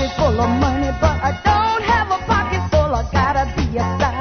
pocket full of money, but I don't have a pocket full. I gotta be a side.